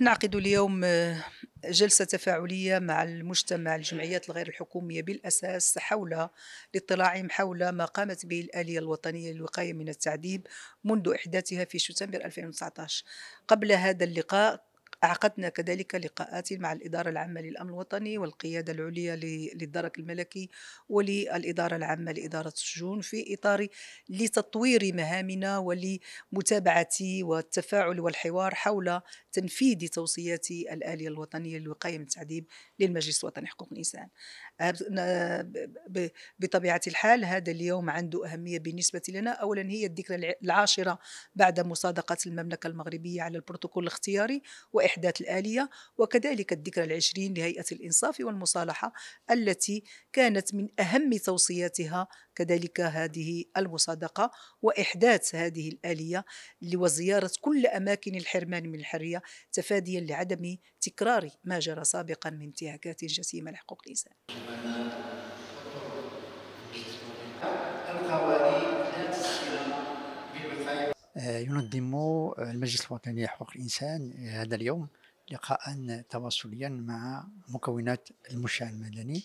نعقد اليوم آه، جلسة تفاعلية مع المجتمع الجمعيات الغير الحكومية بالأساس حول لاطلاعهم حول ما قامت به الآلية الوطنية للوقاية من التعذيب منذ إحداثها في شتنبر 2019 قبل هذا اللقاء عقدنا كذلك لقاءات مع الإدارة العامة للأمن الوطني والقيادة العليا للدرك الملكي وللإدارة العامة لإدارة السجون في إطار لتطوير مهامنا ولمتابعة والتفاعل والحوار حول تنفيذ توصيات الآلية الوطنية للوقاية من التعذيب للمجلس الوطني لحقوق الإنسان. بطبيعة الحال هذا اليوم عنده أهمية بالنسبة لنا. أولا هي الذكرى العاشرة بعد مصادقة المملكة المغربية على البروتوكول الاختياري وإحداث الآلية وكذلك الذكرى العشرين لهيئة الإنصاف والمصالحة التي كانت من أهم توصياتها كذلك هذه المصادقة وإحداث هذه الآلية وزيارة كل أماكن الحرمان من الحرية تفاديا لعدم تكرار ما جرى سابقا من انتهاكات جسيمة لحقوق الإنسان. آه، ينظم المجلس الوطني لحقوق الإنسان هذا اليوم لقاء تواصليا مع مكونات المجتمع المدني.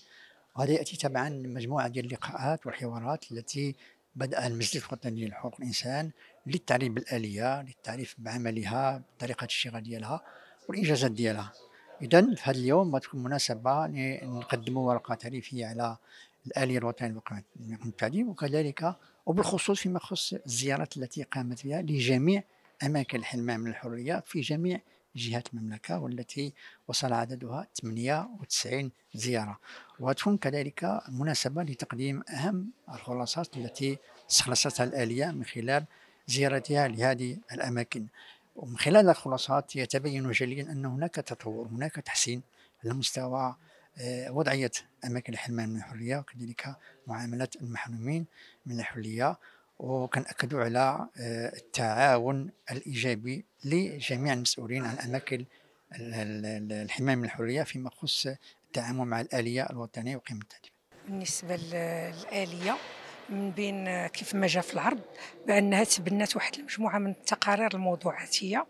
وهذا يأتي تبعا مجموعة ديال اللقاءات والحوارات التي بدأ المجلس الوطني لحقوق الإنسان للتعريف بالآلية للتعريف بعملها بطريقة الشغل ديالها والإنجازات ديالها. إذا في هذا اليوم غتكون مناسبة نقدموا ورقة تعريفية على الآلية الوطنية للوقاية التعذيب وكذلك وبالخصوص فيما يخص الزيارات التي قامت بها لجميع أماكن الحرمان من الحرية في جميع جهات المملكة والتي وصل عددها 98 زيارة. وتكون كذلك مناسبة لتقديم أهم الخلاصات التي استخلصتها الآلية من خلال زيارتها لهذه الأماكن. ومن خلال الخلاصات يتبين جليا أن هناك تطور هناك تحسين على مستوى وضعية أماكن الحرمان من الحرية وكذلك معاملة المحرومين من الحرية. وكنأكدوا على آه، التعاون الإيجابي لجميع المسؤولين عن أماكن الحماية من الحرية فيما يخص التعامل مع الآلية الوطنية وقيمة التعليم. بالنسبة للآلية من بين كيف ما جاء في العرض بأنها تبنات واحد المجموعة من التقارير الموضوعاتيه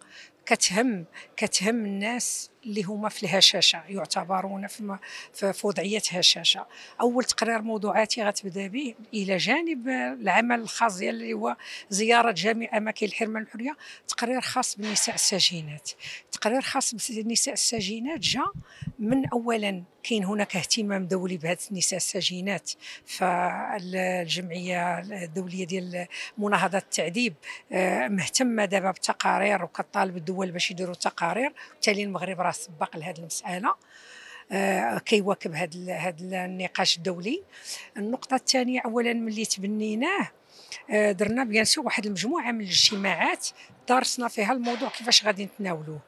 كتهم كتهم الناس اللي هما في الهشاشة يعتبرون في في وضعية هشاشة. أول تقرير موضوعاتي غتبدأ به إلى جانب العمل الخاص ديال اللي هو زيارة جميع أماكن الحرمان الحرية. تقرير خاص بالنساء السجينات. تقرير خاص بالنساء السجينات جاء من اولا كاين هناك اهتمام دولي بهذه النساء السجينات فالجمعيه الدولية ديال مناهضة التعذيب. آه، مهتمة دابا بالتقارير وكطالب الدول باش يديروا تقارير وبالتالي المغرب راه سبق لهذه المسألة. آه كيواكب هذا هذا النقاش الدولي. النقطة الثانية اولا ملي تبنيناه آه درنا بيان واحد المجموعة من الاجتماعات درسنا فيها الموضوع كيفاش غادي نتناولوه.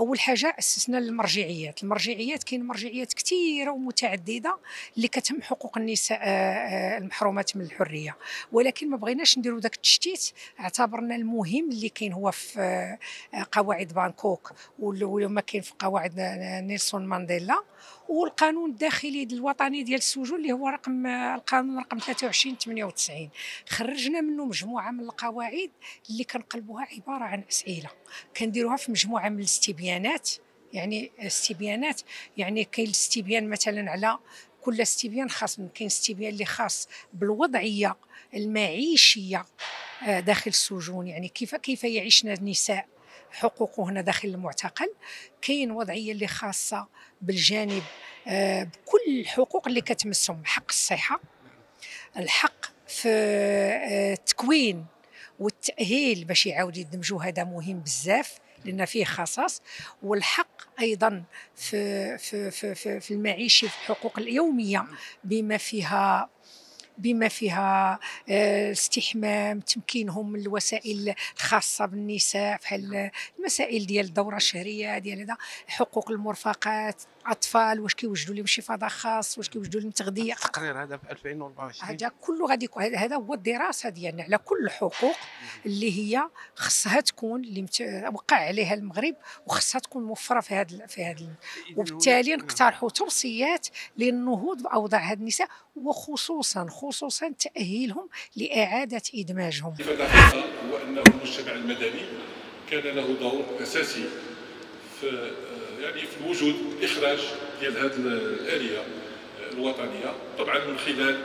أول حاجة أسسنا المرجعيات المرجعيات كاين مرجعيات كثيره ومتعددة اللي كتهم حقوق النساء آه، آه، المحرومات من الحرية. ولكن ما بغيناش نديروا داك التشتيت اعتبرنا المهم اللي كاين هو في آه، قواعد بانكوك وما كاين في قواعد نيلسون مانديلا. والقانون الداخلي الوطني ديال السجون اللي هو رقم القانون رقم 23 98 خرجنا منه مجموعة من القواعد اللي كنقلبوها عبارة عن أسئلة. كنديروها في مجموعة من الاستبيانات يعني استبيانات يعني كاين الاستبيان مثلا على كل استبيان خاص كاين استبيان اللي خاص بالوضعية المعيشية آه، داخل السجون يعني كيف كيف يعيشنا النساء حقوقهن داخل المعتقل. كاين وضعية اللي خاصة بالجانب آه، بكل الحقوق اللي كتمسهم حق الصحة الحق في آه، التكوين والتأهيل باش يعاود يدمجوا هذا مهم بزاف لأن فيه خصاص. والحق أيضا في في في في المعيشة في الحقوق اليومية بما فيها بما فيها آه، استحمام تمكينهم من الوسائل الخاصة بالنساء بحال المسائل ديال الدورة الشهرية ديال هذا حقوق المرفقات أطفال واش كيوجدوا لهم شي فضاء خاص واش كيوجدوا لهم تغذية التقرير هذا في 2024 هذا كله غادي هذا هو الدراسة ديالنا على كل الحقوق اللي هي خصها تكون اللي وقع عليها المغرب وخصها تكون موفرة في هذا في هذا وبالتالي نقترحوا توصيات للنهوض بأوضاع هذه النساء وخصوصا خصوصا تأهيلهم لإعادة إدماجهم. هو أنه المجتمع المدني كان له دور أساسي في آه، يعني في الوجود إخراج ديال هذه الآلية الوطنية طبعا من خلال